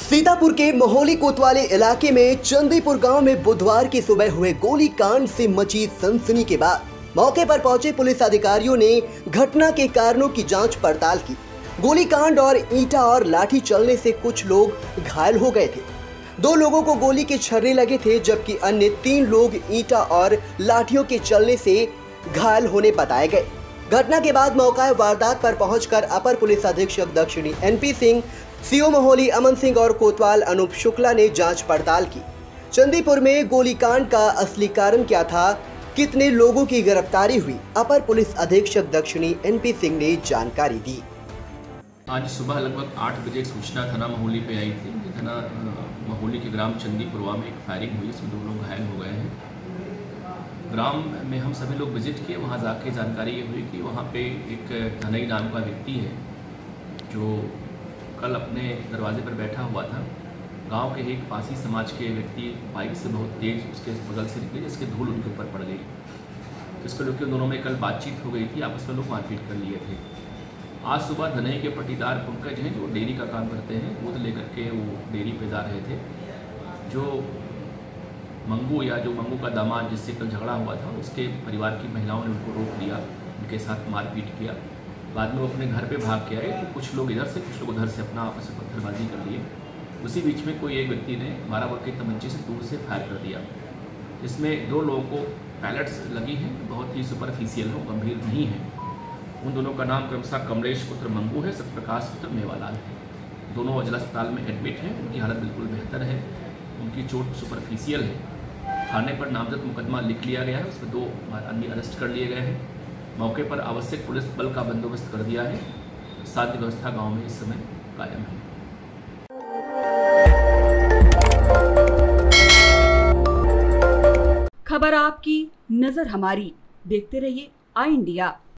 सीतापुर के मोहोली कोतवाली इलाके में चंदीपुर गाँव में बुधवार की सुबह हुए गोली कांड से मची सनसनी के बाद मौके पर पहुँचे पुलिस अधिकारियों ने घटना के कारणों की जाँच पड़ताल की। गोलीकांड और ईटा और लाठी चलने से कुछ लोग घायल हो गए थे। दो लोगों को गोली के छर्रे लगे थे, जबकि अन्य तीन लोग ईटा और लाठियों के चलने से घायल होने बताए गए। घटना के बाद मौका वारदात पर पहुंचकर अपर पुलिस अधीक्षक दक्षिणी N P Singh CO Moholi Aman Singh और कोतवाल अनूप शुक्ला ने जाँच पड़ताल की। चंदीपुर में गोलीकांड का असली कारण क्या था? कितने लोगों की गिरफ्तारी हुई? अपर पुलिस अधीक्षक दक्षिणी एनपी सिंह ने जानकारी दी। आज सुबह लगभग आठ बजे सूचना थाना महोली पे आई थी। थाना महोली के ग्राम चंदीपुरवा में एक फायरिंग हुई, इसमें दो लोग घायल हो गए हैं। ग्राम में हम सभी लोग विज़िट किए, वहाँ जाके जानकारी ये हुई कि वहाँ पे एक धनई नाम का व्यक्ति है, जो कल अपने दरवाजे पर बैठा हुआ था। गाँव के एक पासी समाज के व्यक्ति बाइक से बहुत तेज उसके बगल से निकले, जिसके धूल उनके ऊपर पड़ गई। जिसको लेकर दोनों में कल बातचीत हो गई थी, आपस में लोग मारपीट कर लिए थे। आज सुबह धनई के पटीदार पंकज हैं, जो डेयरी का काम करते हैं दूध लेकर के वो डेयरी पे जा रहे थे। जो मंगू या जो मंगू का दामाद, जिससे कल झगड़ा हुआ था, उसके परिवार की महिलाओं ने उनको रोक दिया, उनके साथ मारपीट किया। बाद में वो अपने घर पे भाग के आए तो कुछ लोग इधर से, कुछ लोग उधर से अपना आपस में पत्थरबाजी कर लिए। उसी बीच में कोई एक व्यक्ति ने बारह वर्ग के तमंचे से दूर से फायर कर दिया। इसमें दो लोगों को पैलेट्स लगी हैं, बहुत ही सुपरफिशियल हो गंभीर नहीं है। उन दोनों का नाम क्रमशः कमलेश पुत्र मंगू है, सत्यप्रकाश पुत्र मेवालाल है। दोनों जिला अस्पताल में एडमिट हैं, उनकी हालत बिल्कुल बेहतर है, उनकी चोट सुपरफिशियल है। थाने पर नामजद मुकदमा लिख लिया गया है, उसमें दो अन्य अरेस्ट कर लिए गए हैं। मौके पर आवश्यक पुलिस बल का बंदोबस्त कर दिया है। शांति व्यवस्था गाँव में इस समय कायम है। खबर आपकी, नज़र हमारी। देखते रहिए आई इंडिया।